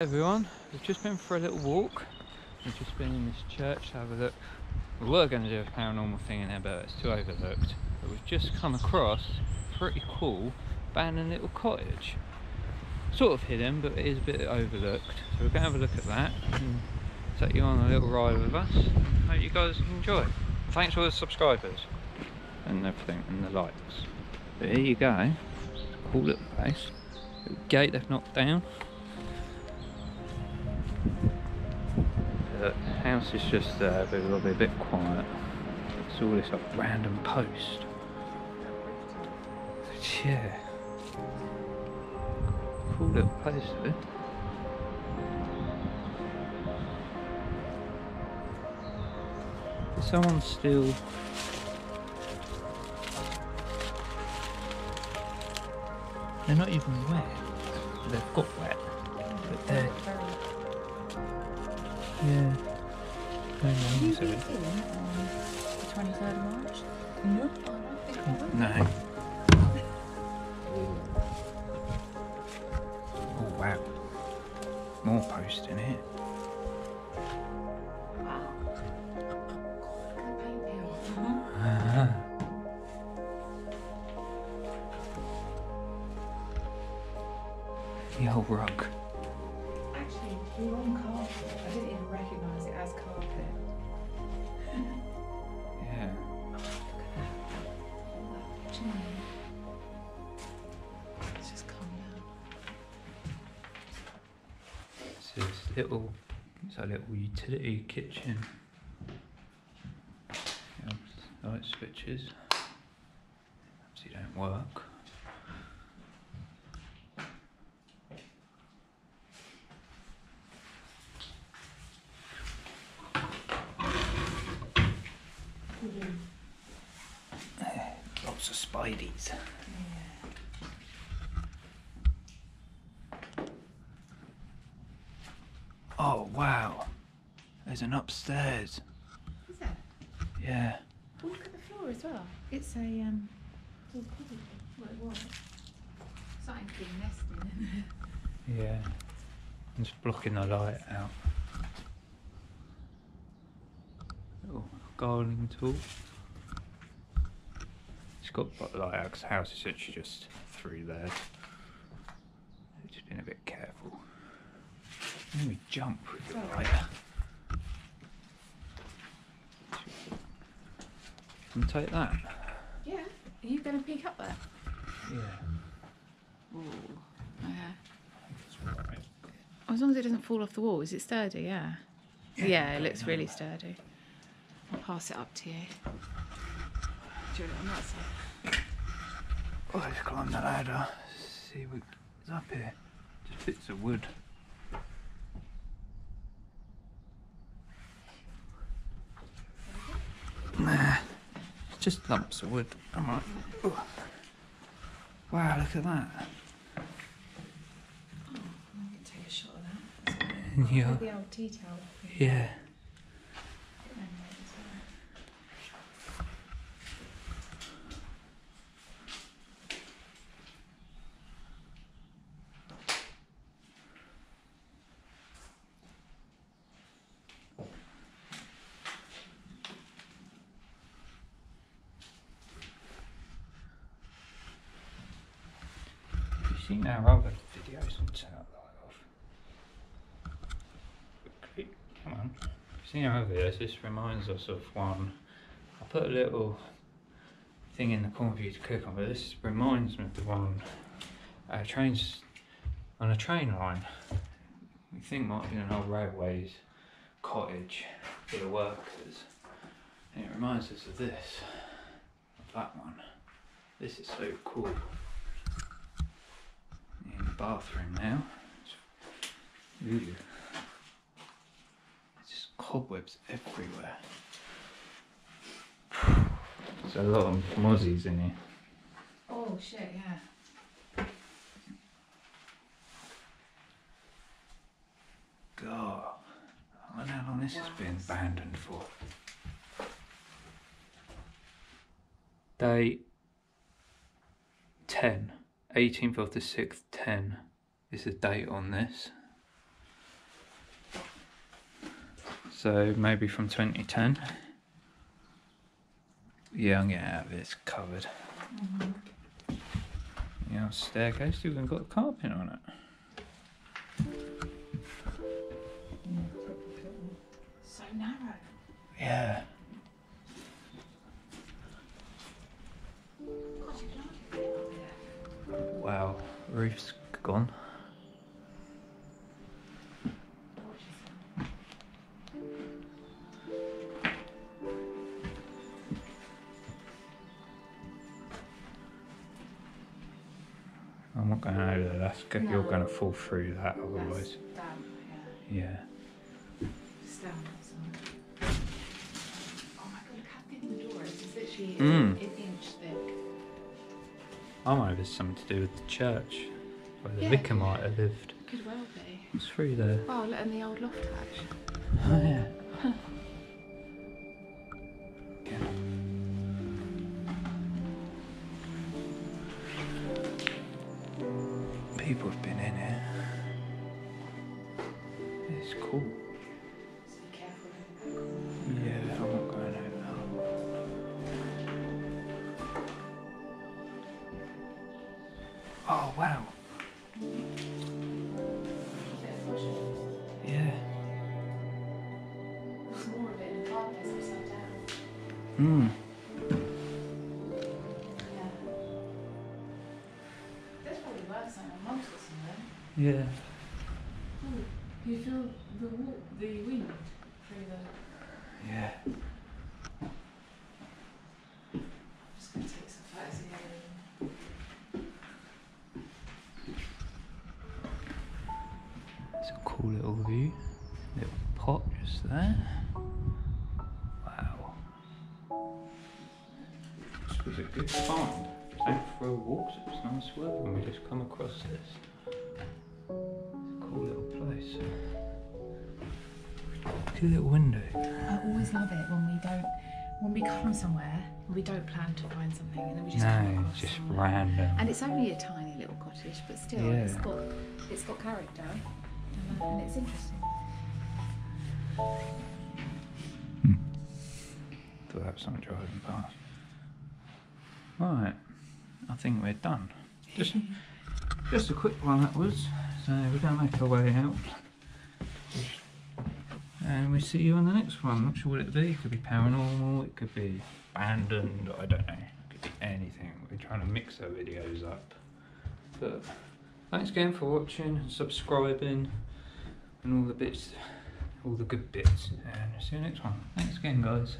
everyone, we've just been for a little walk. We've just been in this church to have a look. We were going to do a paranormal thing in there, but it's too overlooked. But we've just come across pretty cool abandoned little cottage. Sort of hidden, but it is a bit overlooked. So we're going to have a look at that and take you on a little ride with us. Hope you guys enjoy. Thanks for the subscribers and everything and the likes. But here you go. Cool little place. Little gate they've knocked down. Uh, the house is just there, but it'll be a bit quiet. It's all this like random post. Yeah. Cool little place though. Is someone still They're not even wet. They've got wet. But they're yeah. Very Have you long, so it- in on um, the 23rd of March? No. Oh, I don't think I have. No. Oh wow. More post in it. Wow. God, good paint peel. the old rug. Little it's a little utility kitchen. Light switches. Obviously don't work. Mm-hmm. Lots of spideys. Oh wow. There's an upstairs. Is that? Yeah. Oh, look at the floor as well. It's a um. Probably. Well, it was. Something's been nesting in there. Yeah. I'm just blocking the light out. Little gardening tool. It's got but like our house is actually just through there. Just been a bit careful. Let me jump with the Sorry. light. Take that? Yeah. Are you going to peek up there? Yeah. Ooh. Okay. Right. As long as it doesn't fall off the wall, is it sturdy? Yeah. Yeah, it looks really sturdy. I'll pass it up to you. Do you want it on that side? Oh, let's climb the ladder. See what's up here. Just bits of wood. Nah, it's just lumps of wood. Right. Ooh. Wow, look at that. I'm going to take a shot of that. Yeah. The old. Yeah. Seen our other videos on Satellite of? Quick, Come on. Seen our other videos, this reminds us of one. I put a little thing in the corner for you to click on, but this reminds me of the one uh, trains on a train line. We think might have been an old railways cottage for the workers. And it reminds us of this, that one. This is so cool. Bathroom now. Ooh. It's just cobwebs everywhere. There's a lot of mozzies in here. Oh shit, yeah. God. I wonder how long this has been abandoned for. Day 10, 18th of the 6th, 10 is the date on this. So maybe from 2010. Yeah, I'm getting out of this covered. Mm -hmm. Yeah, staircase, you even got a carpet on it. So narrow. Yeah. Roof's gone. I'm not going over there. That's go- you're going to fall through that otherwise. That's yeah. Yeah. It's damp outside. Oh my god, look how thin the door is. It's literally Mm. An. I might have something to do with the church where the Yeah. vicar might have lived. Could well be. It's through there. Oh, look, and the old loft hatch. Oh, yeah. People have been in here. It's cool. Oh, wow. Yeah. There's more of it in the fireplace upside down. Mm. Yeah. Do you feel the the wind was a good find. Thanks for a walk. It was nice weather and we just come across this. It's a cool little place. Eh? Good little window. I always love it when we don't, when we come somewhere, we don't plan to find something, and then we just No, come across it's just somewhere. random. And it's only a tiny little cottage, but still, it's Yeah. got it's got character, and, it's interesting. Hmm. Thought that was someone driving past. Right, I think we're done. Just, just a quick one that was. So we're gonna make our way out, and we see you on the next one. Not sure what it'll be. It could be paranormal. It could be abandoned. I don't know. It could be anything. We're trying to mix our videos up. But thanks again for watching and subscribing and all the bits, all the good bits. And see you next one. Thanks again, guys.